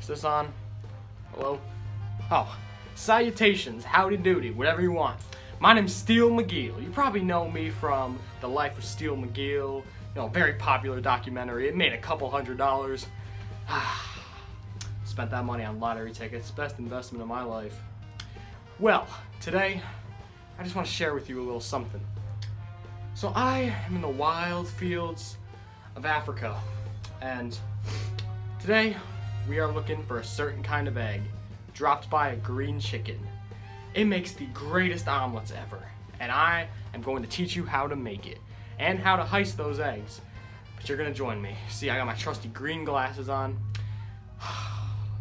Is this on? Hello? Oh, salutations, howdy doody, whatever you want. My name's Steal McGeal. You probably know me from The Life of Steal McGeal, you know, very popular documentary. It made a couple hundred dollars. Spent that money on lottery tickets, best investment of my life. Well, today, I just want to share with you a little something. So I am in the wild fields of Africa, and today we are looking for a certain kind of egg dropped by a green chicken. It makes the greatest omelets ever, and I am going to teach you how to make it and how to heist those eggs. But you're gonna join me. See, I got my trusty green glasses on.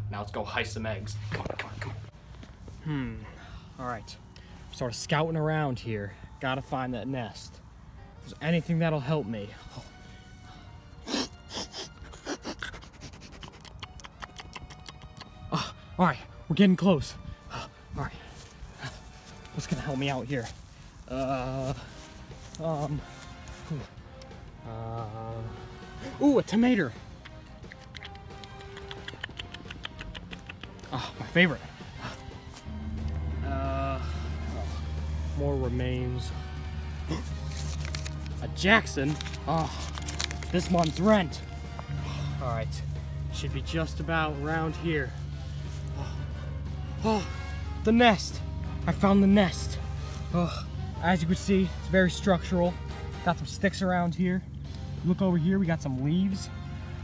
Now let's go heist some eggs. Come on, come on, come on. Hmm. All right. Sort of scouting around here. Gotta find that nest. If there's anything that'll help me. Oh, all right, we're getting close. All right, what's gonna help me out here? Uh, um, uh, ooh, a tomato. Oh, my favorite. Uh, oh, more remains. a Jackson. Oh, this month's rent. All right, should be just about around here. Oh, the nest. I found the nest. Oh, as you can see, it's very structural. Got some sticks around here. Look over here, we got some leaves.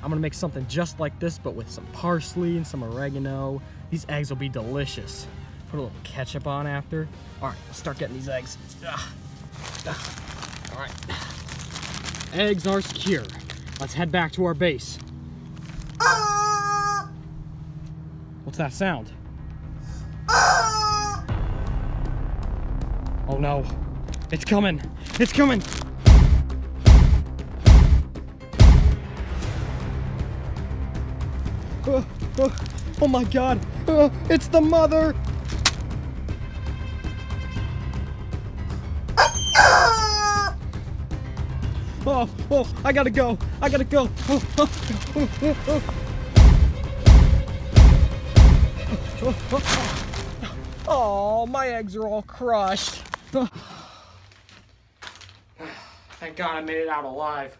I'm gonna make something just like this, but with some parsley and some oregano. These eggs will be delicious. Put a little ketchup on after. All right, let's start getting these eggs. Ugh. Ugh. All right. Eggs are secure. Let's head back to our base. Ah! What's that sound? Oh no. It's coming. It's coming. Oh, oh, oh my god. Oh, it's the mother. Oh, oh, I gotta go. I gotta go. Oh, oh, oh, oh, oh. Oh, my eggs are all crushed. Thank God I made it out alive.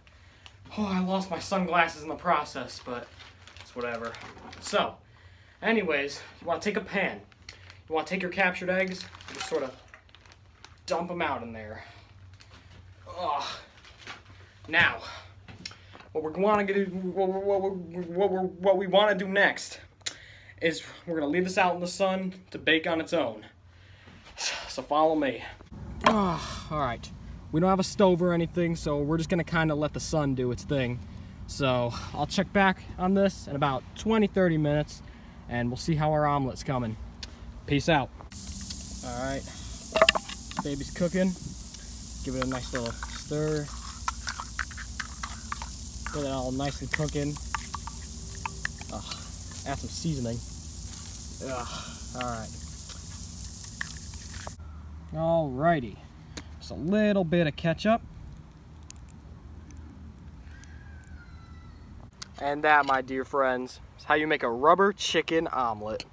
Oh, I lost my sunglasses in the process, but it's whatever. So, anyways, you want to take a pan. You want to take your captured eggs and just sort of dump them out in there. Ugh. Now, what we want to do, what, what, what, what, what we want to do next is we're gonna leave this out in the sun to bake on its own. So follow me. Oh, all right. We don't have a stove or anything, so we're just gonna kind of let the sun do its thing. So I'll check back on this in about 20, 30 minutes, and we'll see how our omelet's coming. Peace out. All right, baby's cooking. Give it a nice little stir. Get it all nice and cooking. Ugh. Add some seasoning. Ugh. All right. Alrighty. Just a little bit of ketchup. And that, my dear friends, is how you make a rubber chicken omelet.